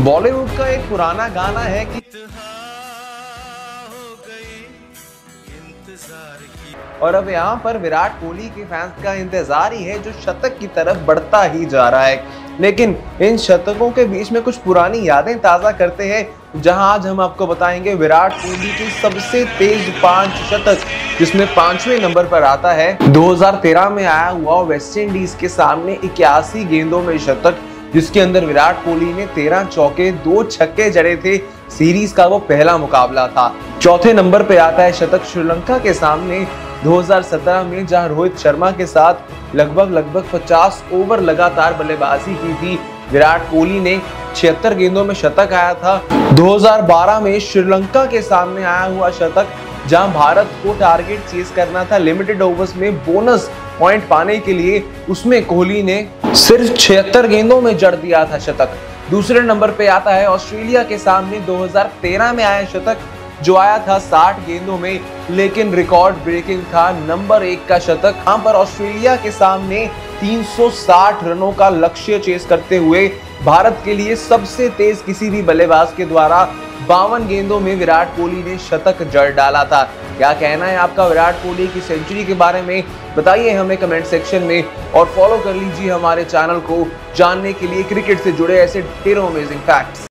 बॉलीवुड का एक पुराना गाना है कि और अब यहाँ पर विराट कोहली के फैंस का इंतज़ार ही है, जो शतक की तरफ़ बढ़ता ही जा रहा है। लेकिन इन शतकों के बीच में कुछ पुरानी यादें ताज़ा करते हैं, जहाँ आज हम आपको बताएँगे विराट कोहली के सबसे तेज पाँच शतक, जिसमें पाँचवें नंबर पर आता है। 2013 में आया हुआ वेस्ट इंडीज के सामने इक्यासी गेंदों में शतक जिसके अंदर विराट कोहली ने तेरह चौके, दो छक्के जड़े थे। सीरीज़ का वो पहला मुकाबला था। चौथे नंबर पे आता है शतक श्रीलंका के सामने 2017 में, जहाँ रोहित शर्मा के साथ लगभग लगभग 50 ओवर लगातार बल्लेबाजी की थी। विराट कोहली ने छिहत्तर गेंदों में शतक आया था। 2012 में श्रीलंका के सामने आया हुआ शतक, जहाँ भारत को टारगेट चेस करना था। लिमिटेड ओवर्स में बोनस पॉइंट पाने के लिए उसमें कोहली ने सिर्फ़ छिहत्तर गेंदों में जड़ दिया था शतक। दूसरे नंबर पे आता है ऑस्ट्रेलिया के सामने 2013 में आया शतक, जो आया था 60 गेंदों में, लेकिन रिकॉर्ड ब्रेकिंग था नंबर एक का शतक। यहाँ पर ऑस्ट्रेलिया के सामने 360 रनों का लक्ष्य चेस करते हुए भारत के लिए सबसे तेज किसी भी बल्लेबाज के द्वारा बावन गेंदों में विराट कोहली ने शतक जड़ डाला था। क्या कहना है आपका विराट कोहली की सेंचुरी के बारे में? बताइए हमें कमेंट सेक्शन में और फॉलो कर लीजिए हमारे चैनल को। जानने के लिए क्रिकेट से जुड़े ऐसे ढेरों अमेजिंग फैक्ट्स